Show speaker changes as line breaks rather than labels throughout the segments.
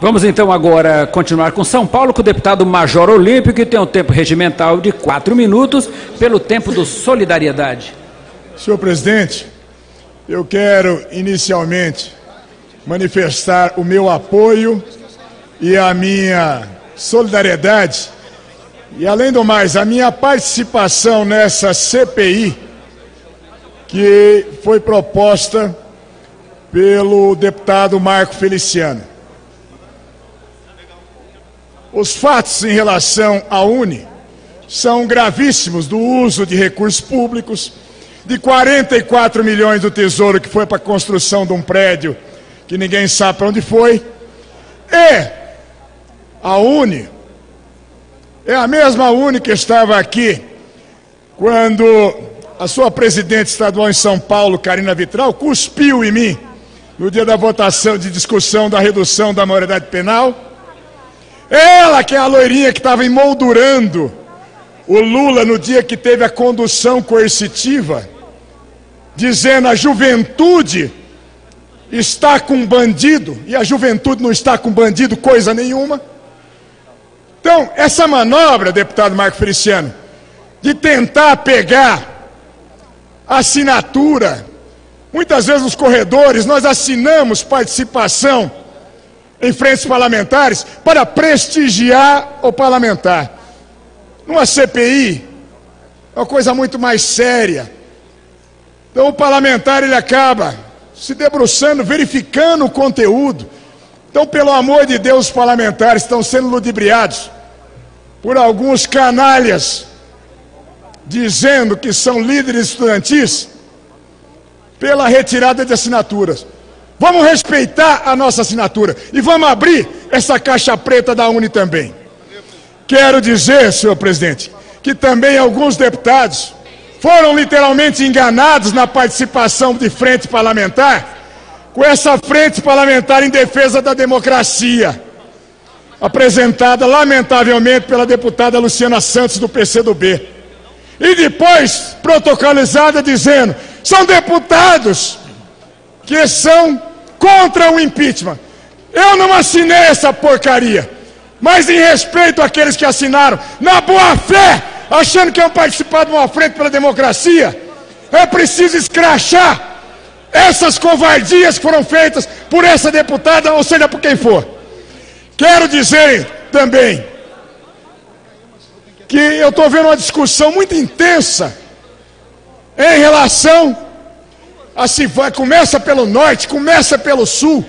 Vamos então agora continuar com São Paulo, com o deputado Major Olímpio, que tem um tempo regimental de quatro minutos, pelo tempo do Solidariedade.
Senhor presidente, eu quero inicialmente manifestar o meu apoio e a minha solidariedade e, além do mais, a minha participação nessa CPI que foi proposta pelo deputado Marco Feliciano. Os fatos em relação à Uni são gravíssimos do uso de recursos públicos, de 44 milhões do Tesouro que foi para a construção de um prédio que ninguém sabe para onde foi. E a Uni é a mesma Uni que estava aqui quando a sua presidente estadual em São Paulo, Karina Vitral, cuspiu em mim no dia da votação de discussão da redução da maioridade penal. Ela, que é a loirinha que estava emoldurando o Lula no dia que teve a condução coercitiva, dizendo a juventude está com bandido e a juventude não está com bandido coisa nenhuma. Então, essa manobra, deputado Marco Feliciano, de tentar pegar assinatura, muitas vezes nos corredores nós assinamos participação em frentes parlamentares para prestigiar o parlamentar. Numa CPI, é uma coisa muito mais séria. Então o parlamentar ele acaba se debruçando, verificando o conteúdo. Então, pelo amor de Deus, os parlamentares estão sendo ludibriados por alguns canalhas dizendo que são líderes estudantis pela retirada de assinaturas. Vamos respeitar a nossa assinatura e vamos abrir essa caixa preta da Uni também. Quero dizer, senhor presidente, que também alguns deputados foram literalmente enganados na participação de frente parlamentar, com essa frente parlamentar em defesa da democracia, apresentada lamentavelmente pela deputada Luciana Santos do PCdoB. E depois protocolizada dizendo: são deputados que são contra o impeachment. Eu não assinei essa porcaria, mas em respeito àqueles que assinaram, na boa fé, achando que iam participar de uma frente pela democracia, é preciso escrachar essas covardias que foram feitas por essa deputada, ou seja, por quem for. Quero dizer também que eu estou vendo uma discussão muito intensa em relação a se vai, começa pelo norte, começa pelo sul.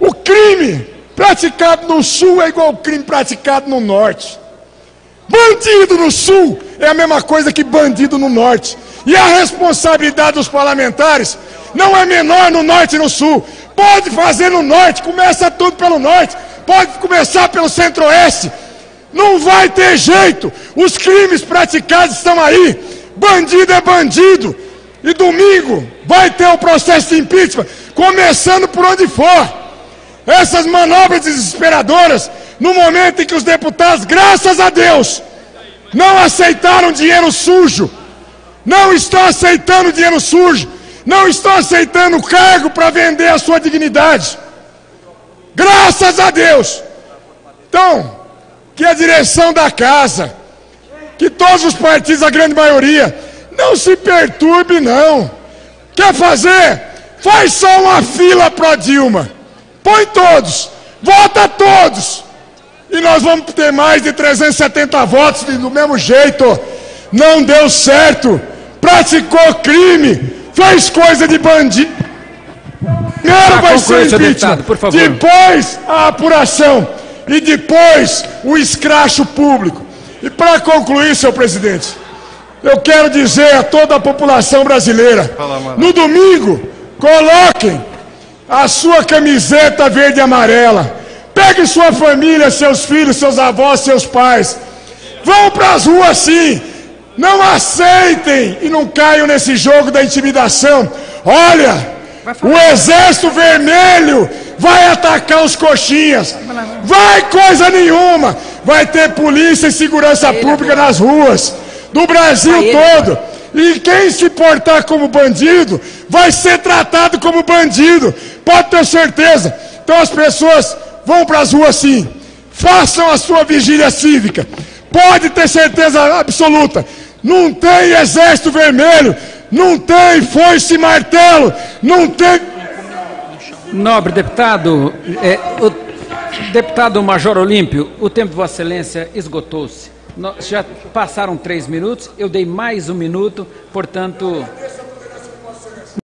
O crime praticado no sul é igual ao crime praticado no norte. Bandido no sul é a mesma coisa que bandido no norte. E a responsabilidade dos parlamentares não é menor no norte e no sul. Pode fazer no norte, começa tudo pelo norte. Pode começar pelo centro-oeste. Não vai ter jeito. Os crimes praticados estão aí. Bandido é bandido. E domingo vai ter o processo de impeachment, começando por onde for. Essas manobras desesperadoras no momento em que os deputados, graças a Deus, não aceitaram dinheiro sujo, não estão aceitando dinheiro sujo, não estão aceitando cargo para vender a sua dignidade. Graças a Deus. Então, que a direção da casa, que todos os partidos, a grande maioria, não se perturbe não. Quer fazer? Faz só uma fila para Dilma. Põe todos, vota todos e nós vamos ter mais de 370 votos do mesmo jeito. Não deu certo, praticou crime, fez coisa de bandido. Primeiro vai ser impeachment, depois a apuração e depois o escracho público. E para concluir, senhor presidente, eu quero dizer a toda a população brasileira: no domingo, coloquem a sua camiseta verde e amarela Pegue sua família, seus filhos, seus avós, seus pais. Vão para as ruas sim. Não aceitem e não caiam nesse jogo da intimidação. Olha, o exército vermelho vai atacar os coxinhas. Vai coisa nenhuma. Vai ter polícia e segurança pública nas ruas do Brasil todo. E quem se portar como bandido vai ser tratado como bandido. Pode ter certeza. Então as pessoas vão para as ruas sim. Façam a sua vigília cívica. Pode ter certeza absoluta. Não tem exército vermelho, não tem foice e martelo, não tem.
Nobre deputado, é, o deputado Major Olímpio, o tempo de Vossa Excelência esgotou-se. Já passaram três minutos, eu dei mais um minuto, portanto,